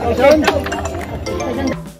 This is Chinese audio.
小心小心